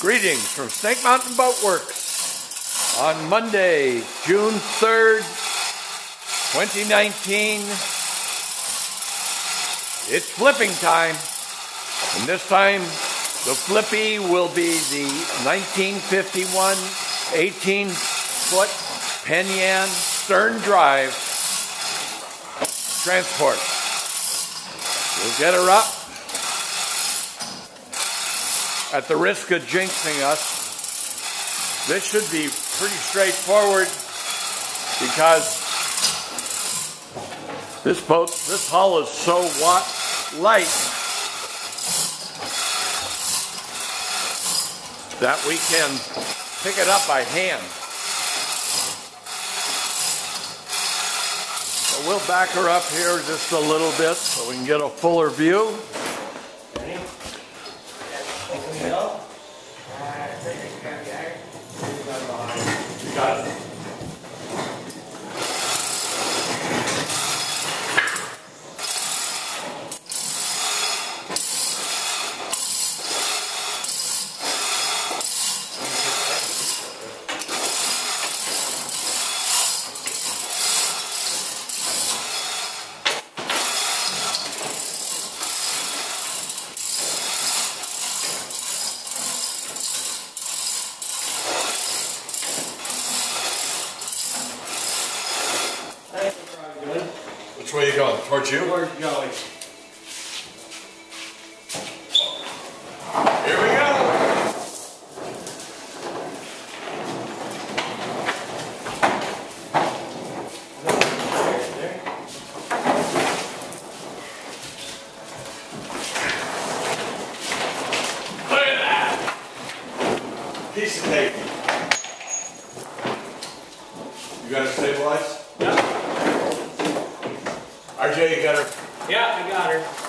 Greetings from Snake Mountain Boat Works on Monday, June 3rd, 2019. It's flipping time, and this time the flippy will be the 1951 18 foot Penn Yan stern drive transport. We'll get her up at the risk of jinxing us, this should be pretty straightforward because this boat, this hull is so watt light that we can pick it up by hand. So we'll back her up here just a little bit so we can get a fuller view. Got Towards you? Towards Joey. Here we go. Look at that. Piece of tape. You got it stabilized? RJ, you got her. Yeah, I got her.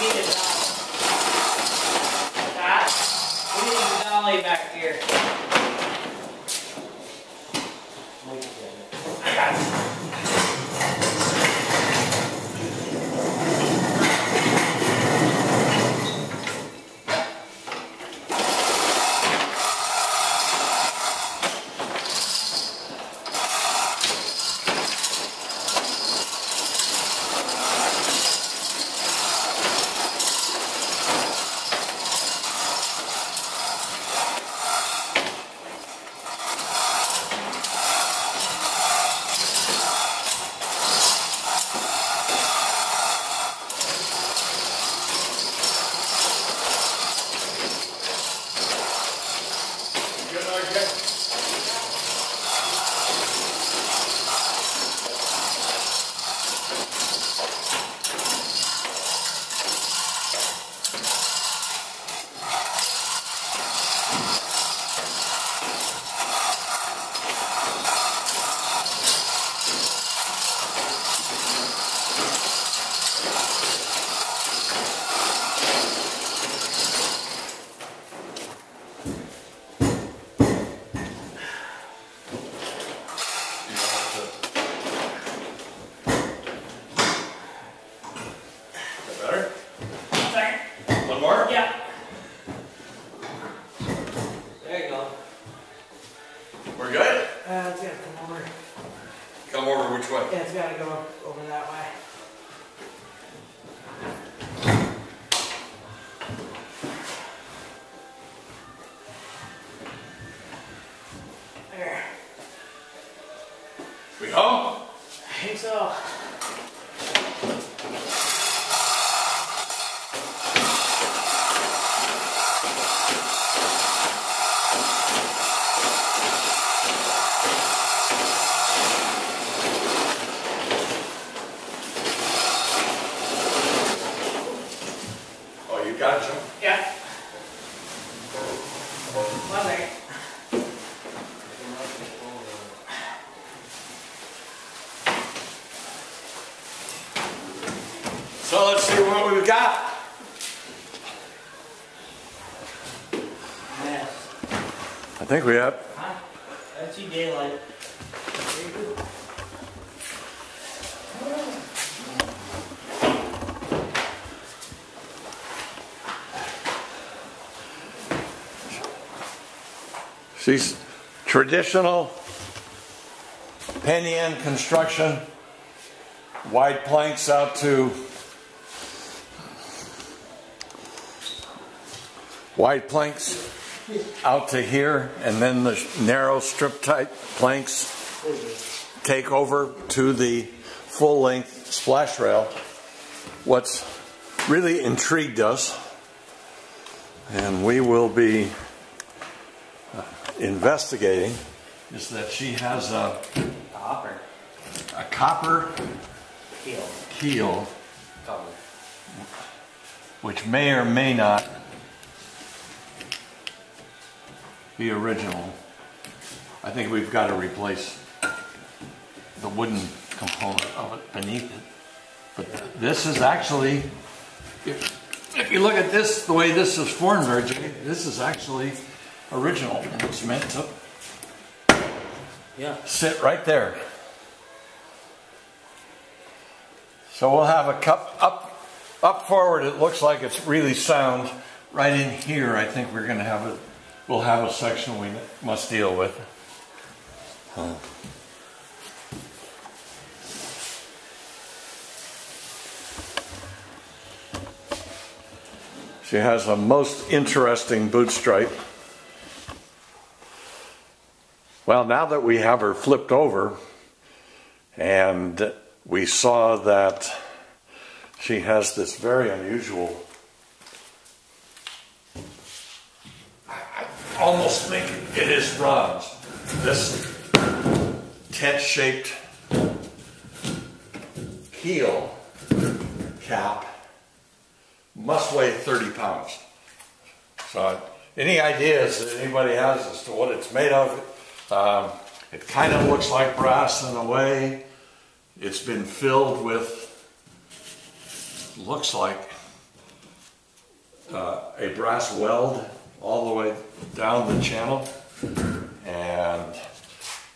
Need a dolly. That? We dolly back here. I got it. Good, RJ. Is that better? Sorry. One more? Yeah. There you go. We're good? Uh, it's gotta come over. Come over which way? Yeah, it's gotta go over that way. There. We home? I think so. Think we have. Huh? See daylight. Traditional Penn construction, wide planks out to wide planks out to here, and then the narrow strip type planks take over to the full length splash rail. What's really intrigued us, and we will be uh, investigating is that she has a, Hopper. a copper Keel. keel, which may or may not be original. I think we've got to replace the wooden component of it beneath it. But this is actually, if, if you look at this, the way this is formed, RJ, this is actually original. And it's meant to Yeah. sit right there. So we'll have a cup up, up forward. It looks like it's really sound. Right in here, I think we're going to have a, we'll have a section we must deal with. Huh. She has a most interesting boot stripe. Well, now that we have her flipped over and we saw that she has this very unusual, I I almost think it is bronze. This tent shaped heel cap must weigh 30 pounds. So, any ideas that anybody has as to what it's made of? Um, it kind of looks like brass in a way. It's been filled with, looks like uh, a brass weld all the way down the channel. And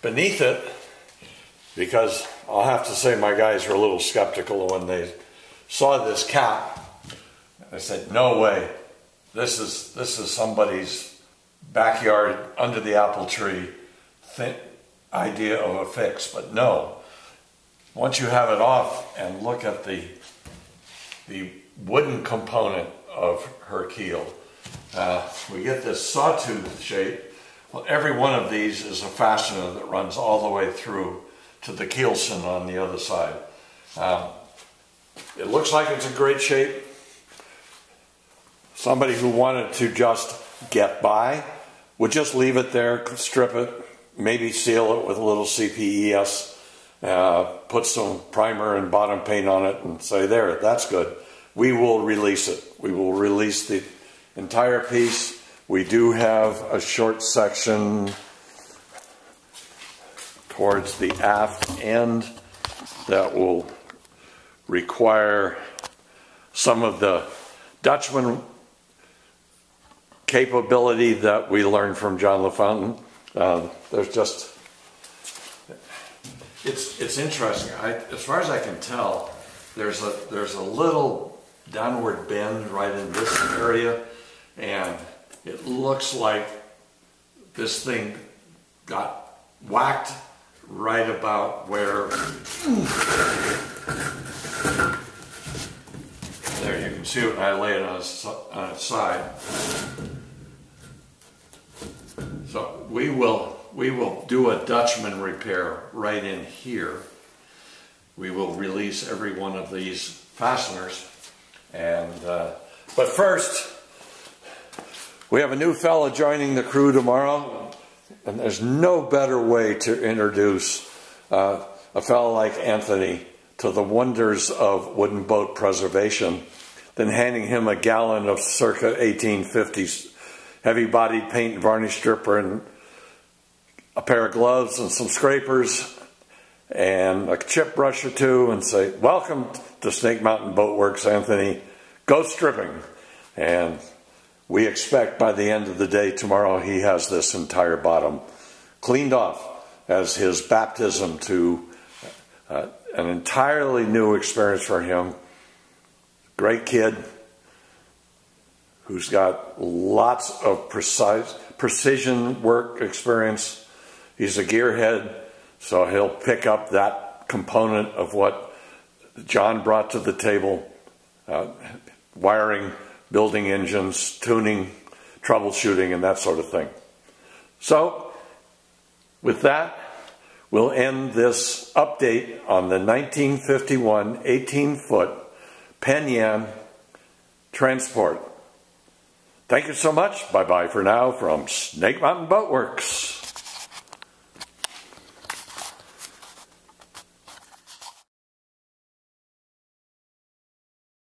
beneath it, because I'll have to say my guys were a little skeptical when they saw this cap. I said, no way. This is, this is somebody's backyard under the apple tree idea of a fix, but no. Once you have it off and look at the the wooden component of her keel, uh, we get this sawtooth shape. Well, every one of these is a fastener that runs all the way through to the keelson on the other side. Um, it looks like it's in great shape. Somebody who wanted to just get by would just leave it there, strip it, maybe seal it with a little CPES, uh, put some primer and bottom paint on it, and say, there, that's good. We will release it. We will release the entire piece. We do have a short section towards the aft end that will require some of the Dutchman capability that we learned from John LaFountain. Uh, there's just, it's it's interesting. I, as far as I can tell, there's a there's a little downward bend right in this area, and it looks like this thing got whacked right about where. There, you can see it I lay it on its, on its side. So we will we will do a Dutchman repair right in here. We will release every one of these fasteners, and uh, but first we have a new fellow joining the crew tomorrow, and there's no better way to introduce uh, a fellow like Anthony to the wonders of wooden boat preservation than handing him a gallon of circa 1850s heavy bodied paint and varnish stripper and a pair of gloves and some scrapers and a chip brush or two and say, Welcome to Snake Mountain Boat Works, Anthony. Go stripping. And we expect by the end of the day tomorrow he has this entire bottom cleaned off as his baptism to uh, an entirely new experience for him. Great kid who's got lots of precise precision work experience. He's a gearhead, so he'll pick up that component of what John brought to the table uh, wiring, building engines, tuning, troubleshooting, and that sort of thing. So, with that, we'll end this update on the 1951 18 foot Penn Yan transport. Thank you so much. Bye bye for now from Snake Mountain Boat Works.